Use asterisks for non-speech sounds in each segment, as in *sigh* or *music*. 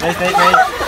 可以可以可以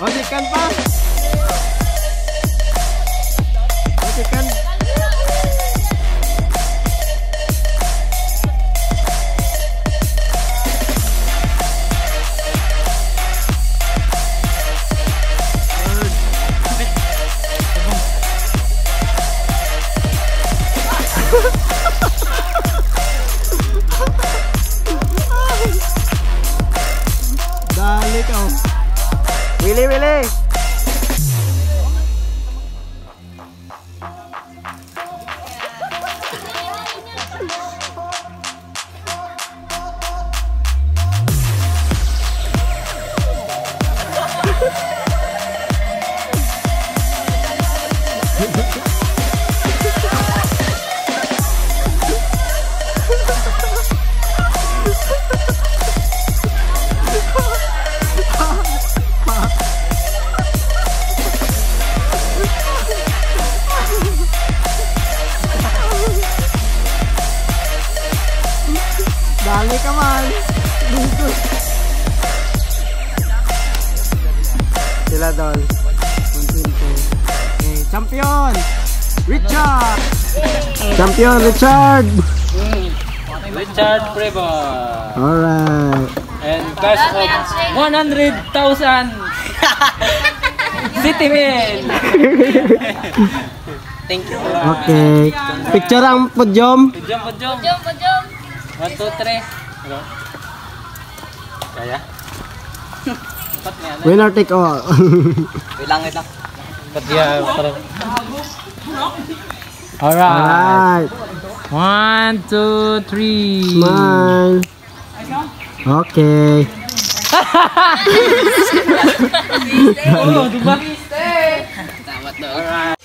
Nice, nice, nice. Osikan pa. Osikan. Dali really, really. Dali ka man. Dito. Sila dol. Okay, champion. Richard. Champion Richard. Richard Prevo. Alright. And cash of 100,000 City Mail. Thank you. Okay. Picture ang podium. Pujom, pujom. Pujom, pujom. 1, 2, 3. Hello. Kaya? Winner take all. Wait lang, wait lang. Ba't dia parang... Alright. Alright. One, two, three. Smile. Okay. *laughs* Oh? Dapat daw.